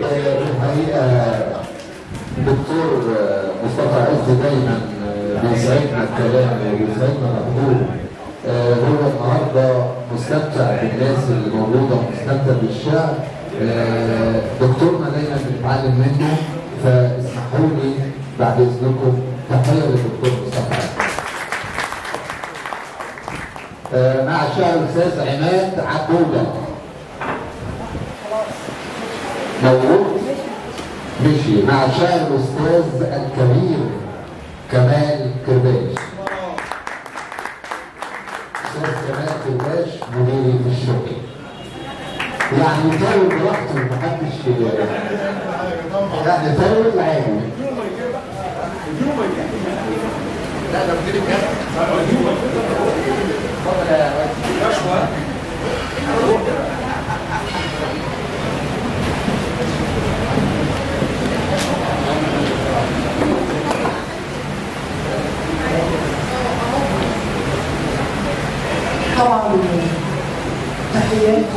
الحقيقة الدكتور مصطفى عز دايما بيسعدنا الكلام وبيسعدنا الحضور هو النهارده مستمتع بالناس اللي موجوده ومستمتع بالشعر. دكتورنا دايما بنتعلم منه فاسمحوا لي بعد إذنكم تحية للدكتور مصطفى عز. مع الشاعر الأستاذ عماد عبودة. موجود مشي مع الشاعر الأستاذ الكبير كمال كرباش. أستاذ كمال كرباش مديري في الشغل يعني طول براحته محدش يعني طول عادي لا ده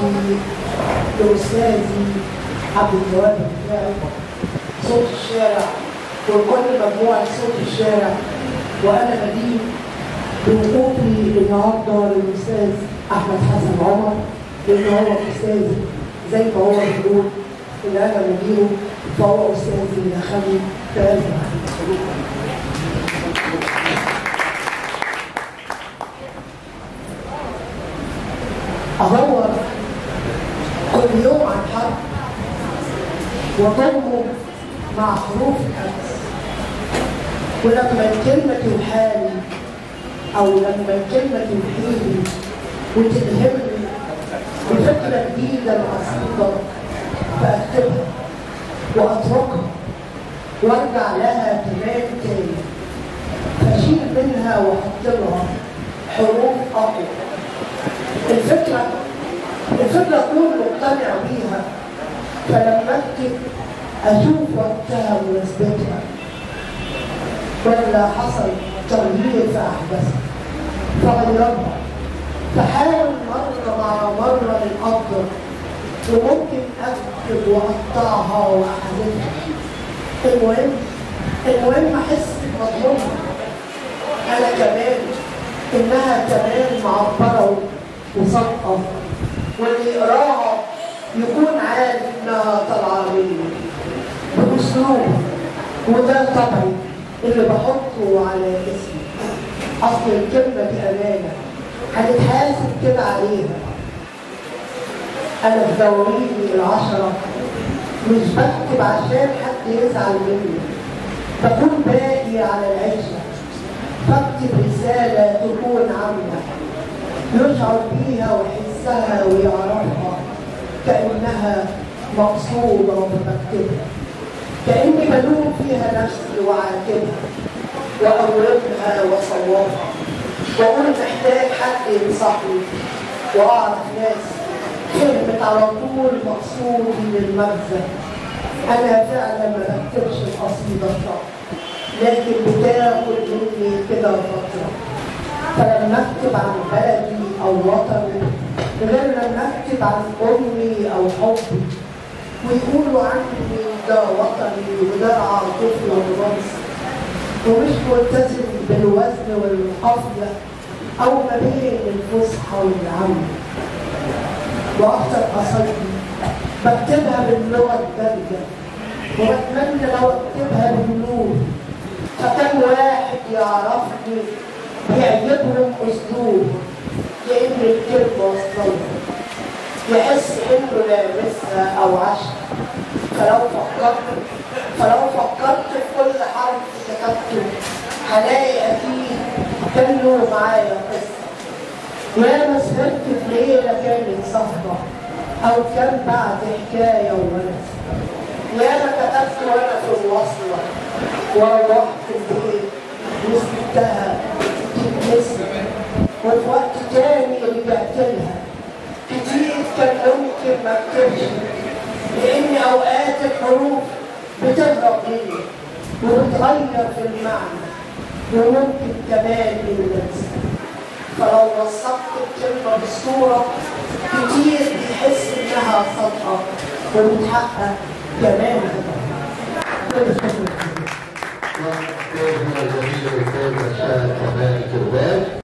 تحياتي لاستاذي عبد الجواد الرفاعي صوت الشارع وكل مجموعه صوت الشارع وأنا بدين بوقوفي النهارده للاستاذ احمد حسن عمر لأن هو استاذي زي ما هو بيقول ان أنا مديره فهو استاذي اللي في هذا أدور حرب وضمه مع حروف الأمس ولما الكلمة تنحالي أو لما الكلمة تنحيلي وتلهمني بفكرة جديدة بسيطة فأكتبها وأتركها وأرجع لها كمان تاني. فأشيل منها وأحط لها حروف أقوى. الفكرة الفكرة أكون مقتنع بيها. فلما أكتب أشوف وقتها مناسبتها. ولا حصل تغيير في أحداثها. فغيرها فحاول مرة مع مرة للأفضل وممكن أكتب وأقطعها وأحذفها. المهم المهم أحس بمضمونها. أنا كمان إنها كمان معبرة وصادقة. واللي يقراها يكون عارف إنها طالعة مني. بأسلوب وده طبعي اللي بحطه على اسمي. أصل الكلمة دي أمانة. هنتحاسب كده عليها. أنا في دوريني العشرة مش بكتب عشان حد يزعل مني. بكون باقي على العشرة بكتب رسالة تكون عامة. يشعر بيها ويحسها ويعرفها. كأنها مقصودة بمكتبها كأني بلوم فيها نفسي وعاتبها وأوربها وصوابها. وأقول محتاج حد ينصحني. وأعرف ناس كلمة على طول مقصودي للمغزى أنا فعلا ما بكتبش القصيدة صح لكن بتاخد مني كده فترة. فلما اكتب عن بلدي أو وطني غير لما اكتب عن أمي أو حبي. ويقولوا عني ده وطني وده عاطفي ورمزي ومش ملتزم بالوزن والقافيه أو ما بين الفصحى والعامة وأكتر قصايدي بكتبها باللغة الدارجه واتمنى لو أكتبها بالنور. فكم واحد يعرفني يعجبهم أسلوب لأن الكلمة وصلته يحس إنه لامسها أو عاشها فلو فكرت فلو فكرت في كل حرف كتبته هلاقي أكيد كان له معايا قصة. يا ما سهرت في ليلة كانت صهبه أو كان بعد حكاية وونس يا ما كتبت وأنا في الوصلة. وروحت البيت وسبتها. وفي وقت تاني رجعت لها كتير كان ممكن ما اكتبش لأن أوقات الحروف بتهرب مني وبتغير في المعنى وممكن كمان اللمس فلو وصفت الكلمة بالصورة كتير بيحس إنها صادقة وبتحقق وأستاذنا الجميل الأستاذ رشاد كمال كرباج.